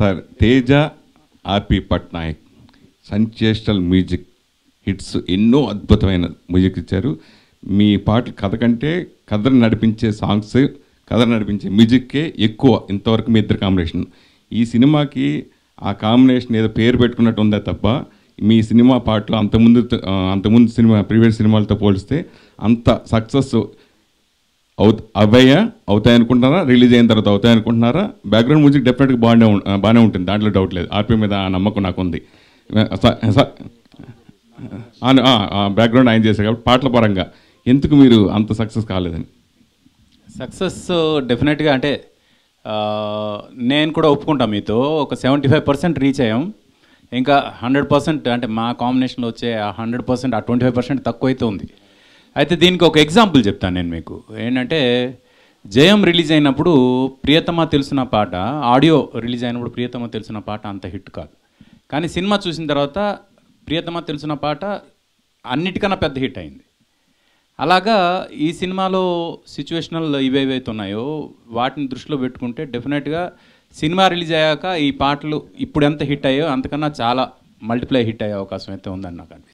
Sir Teja R P Patnaik సంచేష్టల్ music hits ఎన్నో అద్భుతమైన music ఇచ్చారు. మీ పాటలు కథ కంటే కథను నడిపించే సాంగ్స్ కథ నడిపించే మ్యూజిక్కే ఎక్కువ ఇంతవరకు మీ ఇద్దరు కాంబినేషన్. ఈ సినిమాకి ఆ కాంబినేషన్ ఏదో పేరు పెట్టుకున్నట్టు ఉందే తప్ప మీ సినిమా పాటలు అంతకుముందు అంతకుముందు సినిమా ప్రీవియస్ సినిమాలతో పోలిస్తే అంత సక్సెస్ అవు అవయ్యా అవుతాయి అనుకుంటున్నారా? రిలీజ్ అయిన తర్వాత అవుతాయి అనుకుంటున్నారా? బ్యాక్గ్రౌండ్ మ్యూజిక్ డెఫినెట్గా బాగానే బాగానే ఉంటుంది దాంట్లో డౌట్ లేదు. ఆర్పీ మీద ఆ నమ్మకం నాకు ఉంది బ్యాక్గ్రౌండ్ ఆయన చేశారు కాబట్టి పాటల పరంగా ఎందుకు మీరు అంత సక్సెస్ కాలేదని? సక్సెస్ డెఫినెట్గా అంటే నేను కూడా ఒప్పుకుంటా మీతో. ఒక సెవెంటీ ఫైవ్ పర్సెంట్ రీచ్ అయ్యాం. ఇంకా హండ్రెడ్ పర్సెంట్ అంటే మా కాంబినేషన్లో వచ్చే ఆ హండ్రెడ్ పర్సెంట్ ఆ ట్వంటీ ఫైవ్ పర్సెంట్ తక్కువ అయితే ఉంది. అయితే దీనికి ఒక ఎగ్జాంపుల్ చెప్తాను నేను మీకు. ఏంటంటే జయం రిలీజ్ అయినప్పుడు ప్రియతమ తెలిసిన పాట ఆడియో రిలీజ్ అయినప్పుడు ప్రియతమ తెలిసిన పాట అంత హిట్ కాదు. కానీ సినిమా చూసిన తర్వాత ప్రియతమ తెలిసిన పాట అన్నిటికన్నా పెద్ద హిట్ అయింది. అలాగా ఈ సినిమాలో సిచ్యువేషనల్ ఇవేవైతే ఉన్నాయో వాటిని దృష్టిలో పెట్టుకుంటే డెఫినెట్గా సినిమా రిలీజ్ అయ్యాక ఈ పాటలు ఇప్పుడు ఎంత హిట్ అయ్యో అంతకన్నా చాలా మల్టిప్లై హిట్ అయ్యే అవకాశం అయితే ఉందని నాకు అనిపిస్తుంది.